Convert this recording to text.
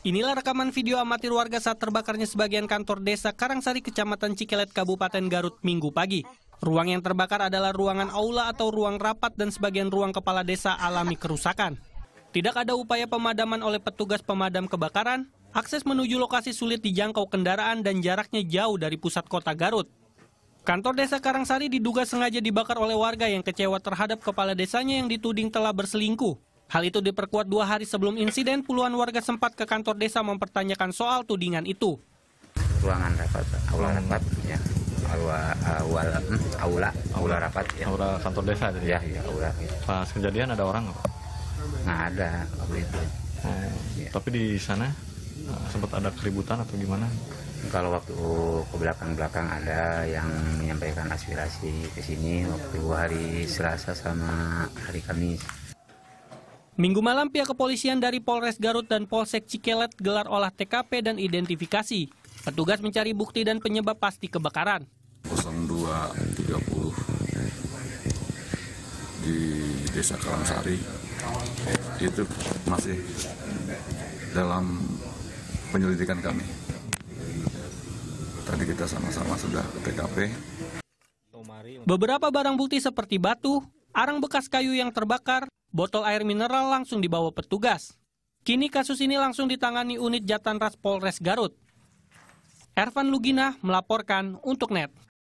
Inilah rekaman video amatir warga saat terbakarnya sebagian kantor desa Karangsari, Kecamatan Cikelet, Kabupaten Garut, Minggu pagi. Ruang yang terbakar adalah ruangan aula atau ruang rapat dan sebagian ruang kepala desa alami kerusakan. Tidak ada upaya pemadaman oleh petugas pemadam kebakaran, akses menuju lokasi sulit dijangkau kendaraan dan jaraknya jauh dari pusat kota Garut. Kantor desa Karangsari diduga sengaja dibakar oleh warga yang kecewa terhadap kepala desanya yang dituding telah berselingkuh. Hal itu diperkuat dua hari sebelum insiden, puluhan warga sempat ke kantor desa mempertanyakan soal tudingan itu. ruangan rapat aula rapat ya aula aula hmm, aula aula rapat ya Aura kantor desa tadi. ya ya aula Pas kejadian ada orang nggak? Nggak ada waktu itu Oh, Iya. Tapi di sana eh, sempat ada keributan atau gimana? kalau waktu ke belakang belakang ada yang menyampaikan aspirasi ke sini waktu hari Selasa sama hari Kamis Minggu malam pihak kepolisian dari Polres Garut dan Polsek Cikelet gelar olah TKP dan identifikasi. Petugas mencari bukti dan penyebab pasti kebakaran. 0230 di Desa Karangsari itu masih dalam penyelidikan kami. Tadi kita sama-sama sudah ke TKP. Beberapa barang bukti seperti batu, arang bekas kayu yang terbakar, botol air mineral langsung dibawa petugas. Kini kasus ini langsung ditangani unit Jatanras Polres Garut. Ervan Lugina melaporkan untuk NET.